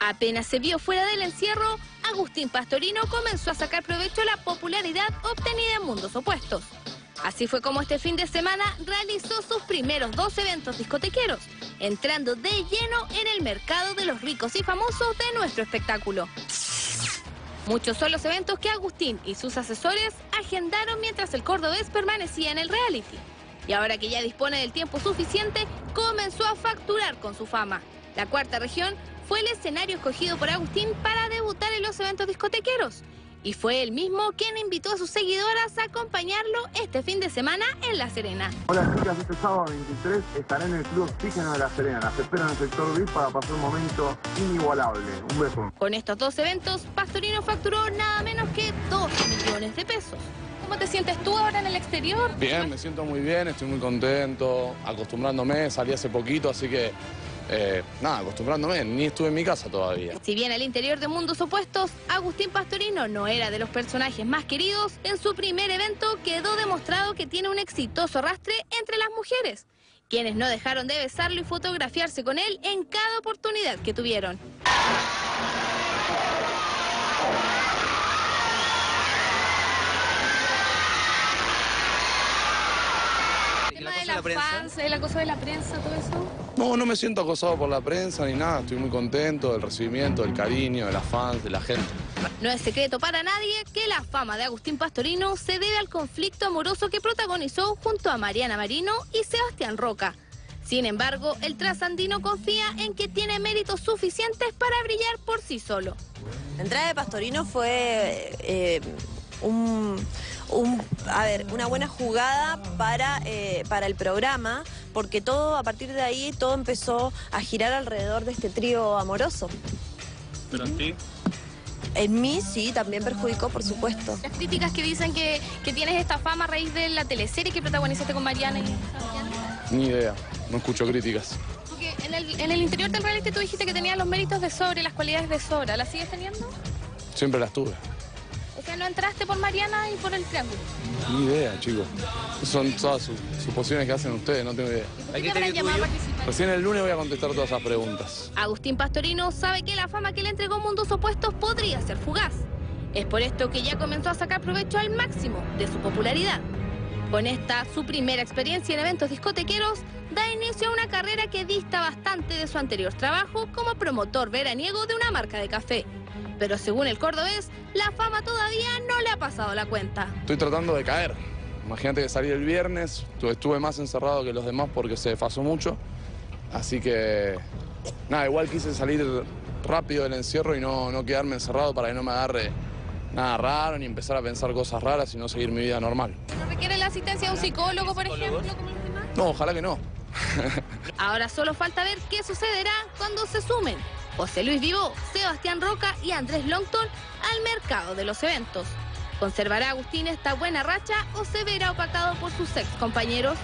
Apenas se vio fuera del encierro, Agustín Pastorino comenzó a sacar provecho la popularidad obtenida en mundos opuestos. Así fue como este fin de semana realizó sus primeros dos eventos discotequeros, entrando de lleno en el mercado de los ricos y famosos de nuestro espectáculo. Muchos son los eventos que Agustín y sus asesores agendaron mientras el cordobés permanecía en el reality. Y ahora que ya dispone del tiempo suficiente, comenzó a facturar con su fama. La cuarta región fue el escenario escogido por Agustín para debutar en los eventos discotequeros. Y fue él mismo quien invitó a sus seguidoras a acompañarlo este fin de semana en La Serena. Hola chicas, este sábado 23 estaré en el Club Oxígeno de La Serena. Las espero en el sector VIP para pasar un momento inigualable. Un beso. Con estos dos eventos, Pastorino facturó nada menos que 2 millones de pesos. ¿Cómo te sientes tú ahora en el exterior? Bien, me siento muy bien, estoy muy contento, acostumbrándome, salí hace poquito, así que eh, nada, acostumbrándome, ni estuve en mi casa todavía. Si bien al interior de mundos opuestos, Agustín Pastorino no era de los personajes más queridos, en su primer evento quedó demostrado que tiene un exitoso rastre entre las mujeres, quienes no dejaron de besarlo y fotografiarse con él en cada oportunidad que tuvieron. La las prensa? fans, el acoso de la prensa, todo eso. No, no me siento acosado por la prensa ni nada, estoy muy contento del recibimiento, del cariño, de las fans, de la gente. No es secreto para nadie que la fama de Agustín Pastorino se debe al conflicto amoroso que protagonizó junto a Mariana Marino y Sebastián Roca. Sin embargo, el trasandino confía en que tiene méritos suficientes para brillar por sí solo. La entrada de Pastorino fue eh, un, un- a ver, una buena jugada para, eh, para el programa, porque todo, a partir de ahí, todo empezó a girar alrededor de este trío amoroso. ¿Pero en ti? En mí sí, también perjudicó, por supuesto. Las críticas que dicen que, que tienes esta fama a raíz de la teleserie que protagonizaste con Mariana y. Ni idea, no escucho críticas. Porque en el, en el interior del reality tú dijiste que tenías los méritos de sobre, las cualidades de sobra. ¿Las sigues teniendo? Siempre las tuve. O sea, no entraste por Mariana y por el triángulo. Ni idea, chicos. Son todas sus suposiciones que hacen ustedes, no tengo idea. ¿Por ¿A qué te llamado a participar? Recién el lunes voy a contestar todas esas preguntas. Agustín Pastorino sabe que la fama que le entregó Mundos Opuestos podría ser fugaz. Es por esto que ya comenzó a sacar provecho al máximo de su popularidad. Con esta, su primera experiencia en eventos discotequeros, da inicio a una carrera que dista bastante de su anterior trabajo como promotor veraniego de una marca de café. Pero según el cordobés, la fama todavía no le ha pasado la cuenta. Estoy tratando de caer. Imagínate que salí el viernes, tu- estuve más encerrado que los demás porque se desfasó mucho. Así que, nada, igual quise salir rápido del encierro y no, no quedarme encerrado para que no me agarre nada raro ni empezar a pensar cosas raras y no seguir mi vida normal. ¿No requiere la asistencia de un psicólogo, por ejemplo, como? No, ojalá que no. Ahora solo falta ver qué sucederá cuando se sumen José Luis Vivó, Sebastián Roca y Andrés Longton al mercado de los eventos. ¿Conservará Agustín esta buena racha o se verá opacado por sus ex compañeros?